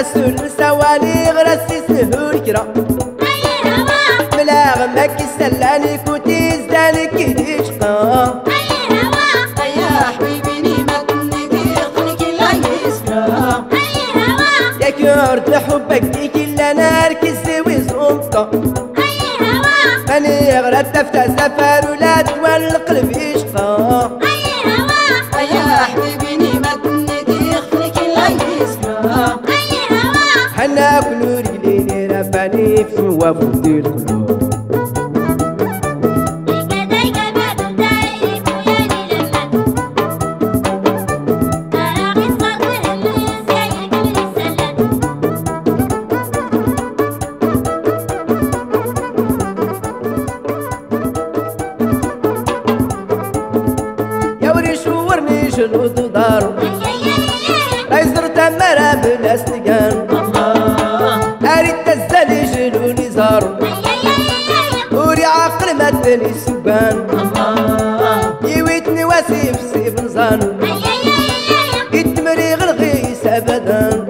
غسل سواني غرسي سهول كرا بلا غمك سلاني كوتي زداني كي شقا يا حبيبي لي ما تنيدي خليك لا يسكر يا كورت حبك دي كلا نار كسوي زومطا ماني غرات تفتى سفر ولا توال شورني شنو دار لا يزرت مرا بلا سنقان واسيف سيف نزان يتمري غلغيس ابدا.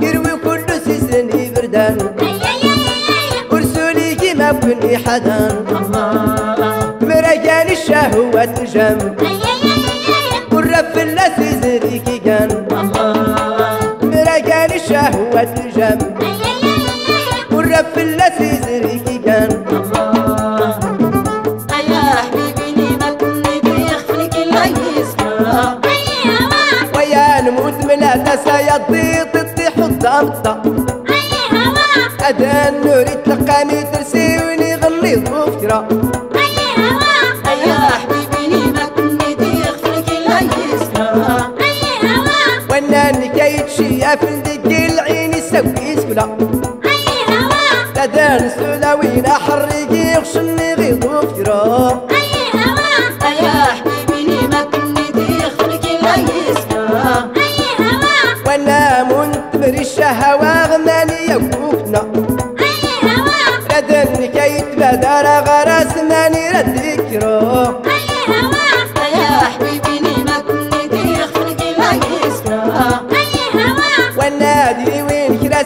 يروي كل سيسني بردان ورسولي كيما كني حدا مرجان الشهوات جم والرف اللذيذ ذيكي كان نموت من الأسى يضي تطيح الضمطة أدان نوري تلقاني ترسيوني غني ضفكرة يا حبيبي لي ما تنيدي خليك لا يسكر وناني كايت شي أفندق العين يسوي سكلا أدان سلاوين أحرقي غشني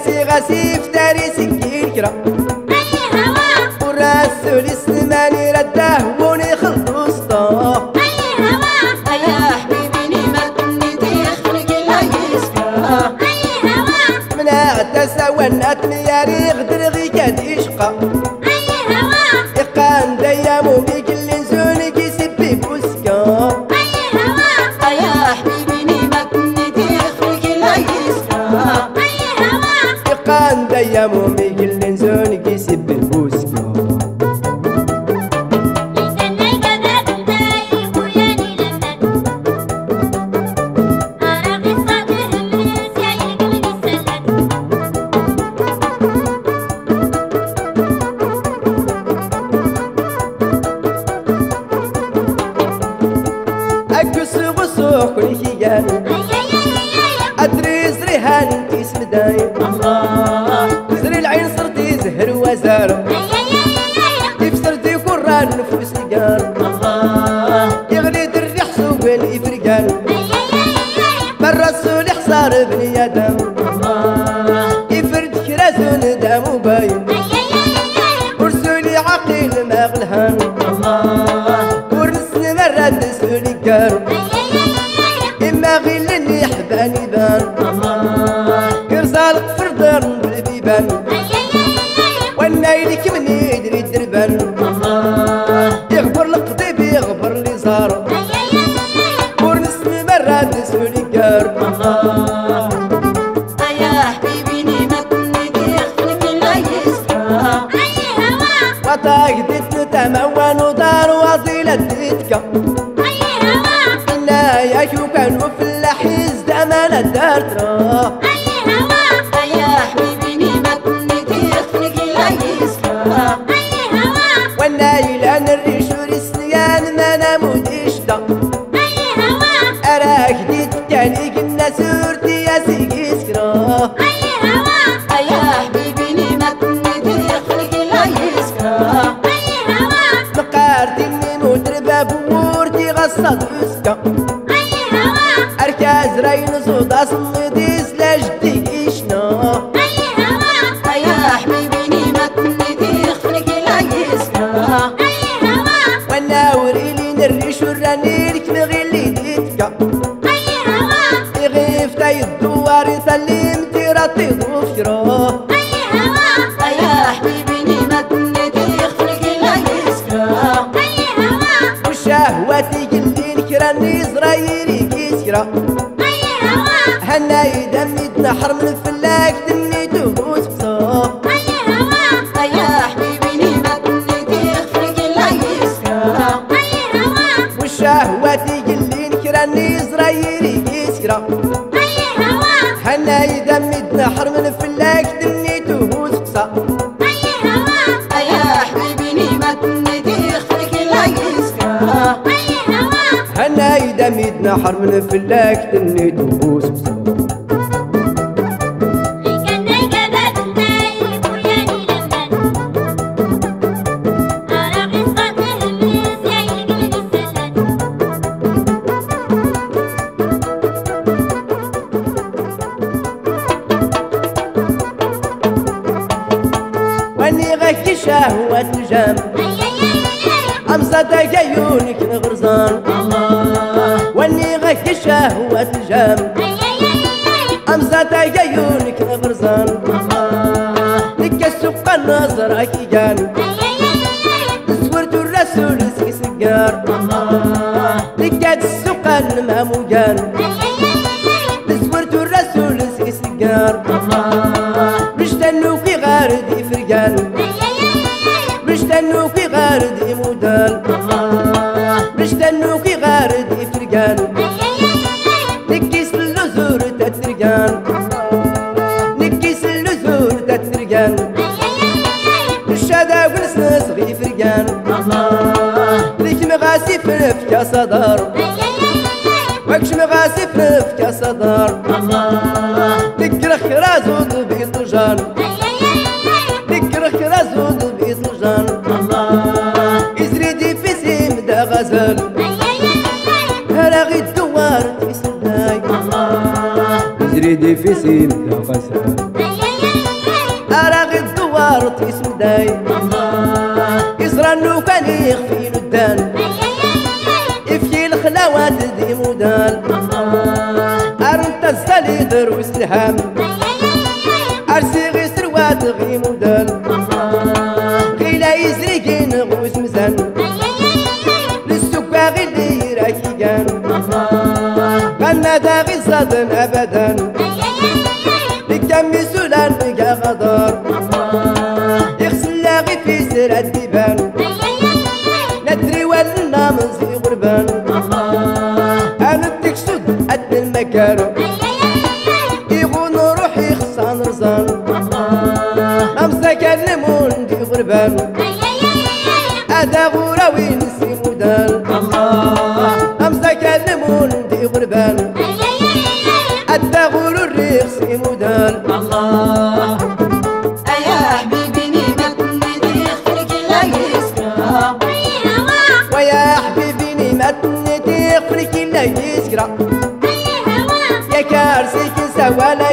وين كراسي غسيف داري سكين كرا والراس الاسماني رده وني خلصته يا حبيبي لي ما تنيدي خليك لا يسكر من عدا سوانات مياري غدر غي كان يشقى يقان ديامو بكل زوني يقان ديامو بكل زوني كل كيان أدري زريهان اسم دايم زري بني آدم يفرد كرازون دام باين ورسولي عقيل ما غلهان ورسل مرة تسولي كار وطاق ديت تموان ودار وظيلة ديتك إنا يا شو كانوا في اللحيز دمانة دار ترى يا حبيبي ما تنيدي خليك لا يسكر والنايل أنا الريش Anne baba. Herkes rayını sudasın dedi. كيسكرا هنا يدمي تنحر من الفلاك دمي تهوس بصا يا حبيبي تندي خلق لا نكراني زرايري كيسكرا هنا يدمي تنحر من الفلاك تنحر من دمي تهوس بصا واني غاك شهوة الجام أمزة عيونك واني غاك شهوة الجام أمزة عيونك الغرزان لك السوق النظر كيان صورت الرسول سي سكار لك السوق الماموجان صورت الرسول سي سكار مش تنو في غاردي فرقان مش تنو في غاردي مودان مغاسي فرف يا صدر وكش مغاسي فرف يا صدر تكره خرازود بيت الجان تكره خرازود بيت الجان يزريدي في سيم دا غزل هلا غي الدوار في سنداي يزريدي في سيم دا غزل هلا غي الدوار في سنداي يزرى النوكان يخفي يفكي الخلاوات دي مودان أرنت الزلي دروس الهم أرسي غي سروات غي مودان غيلا يزريقين غوز مزان للسكا غي اللي راكي كان غنى دا غي صادن أبدا المكان يغون روحي خصان رزان امسا كلمون دي غربان. مودان. امسا كلمون دي غربان. كارسيك سوالا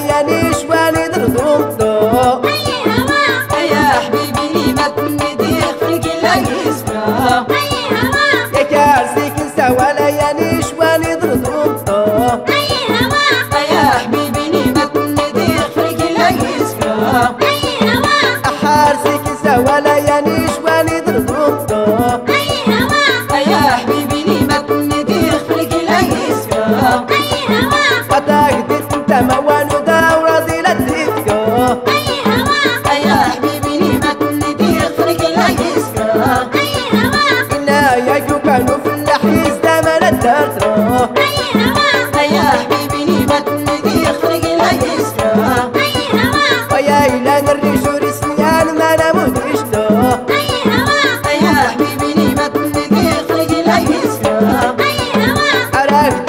Maharaj